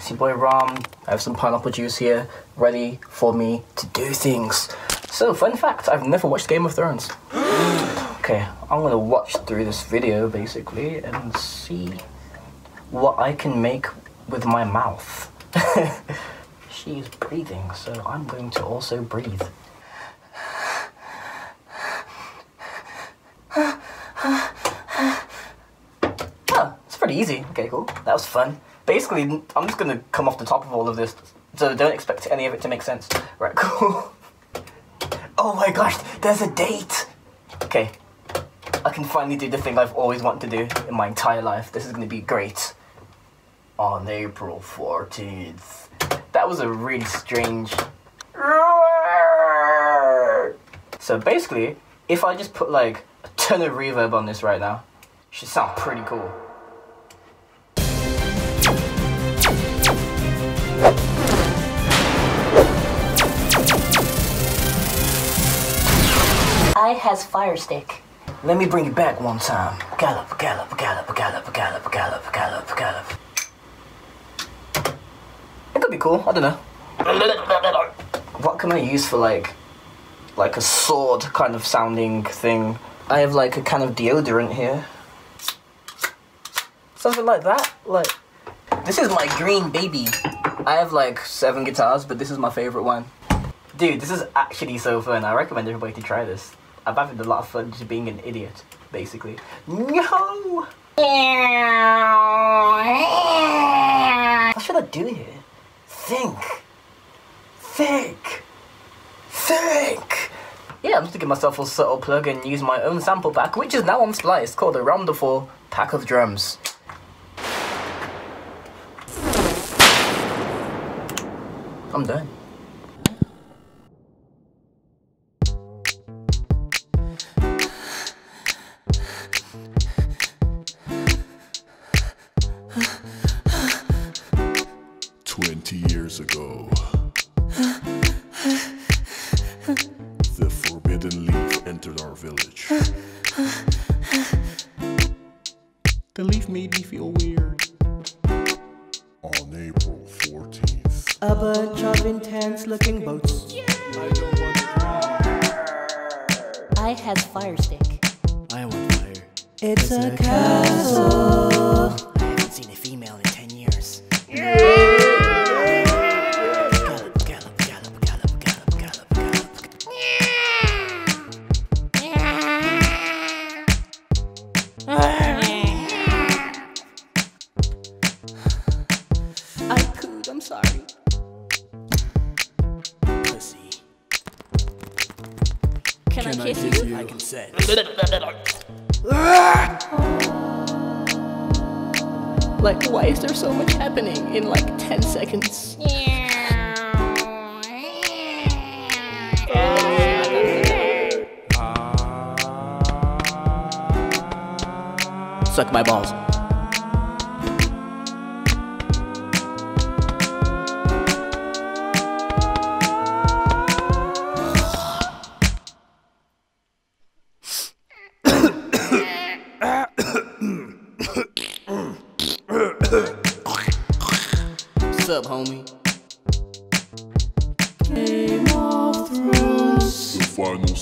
it's your boy Ram. I have some pineapple juice here, ready for me to do things. So, fun fact, I've never watched Game of Thrones. okay, I'm gonna watch through this video basically and see what I can make with my mouth. She's breathing, so I'm going to also breathe. It's pretty easy. Okay, cool. That was fun. Basically, I'm just gonna come off the top of all of this, so don't expect any of it to make sense. Right, cool. Oh my gosh, there's a date! Okay, I can finally do the thing I've always wanted to do in my entire life. This is gonna be great. On April 14th. That was a really strange. So basically, if I just put like a ton of reverb on this right now, it should sound pretty cool. I has fire stick. Let me bring it back one time. Gallop, gallop, gallop, gallop, gallop, gallop, gallop, gallop. It could be cool. I don't know. What can I use for like, like a sword kind of sounding thing? I have like a kind of deodorant here. Something like that. Like, this is my green baby. I have like seven guitars, but this is my favorite one. Dude, this is actually so fun. I recommend everybody to try this. I've had a lot of fun just being an idiot, basically. No! What should I do here? Think. Think. Think. Yeah, I'm just gonna give myself a subtle plug and use my own sample pack, which is now on Splice, called the ROMderful Pack of Drums. I'm done. Years ago, the forbidden leaf entered our village. The leaf made me feel weird. On April 14th, A bunch of intense looking boats. I has fire stick. I want fire. It's a castle. I sorry. Pussy. Can, I kiss you? I consent. Ah! Like, why is there so much happening in like 10 seconds? Ah. Suck my balls. up, homie? Game of Thrones. The final